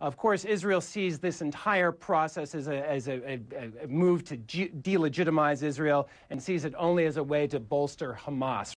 Of course, Israel sees this entire process as a, as a, a, a move to delegitimize Israel and sees it only as a way to bolster Hamas.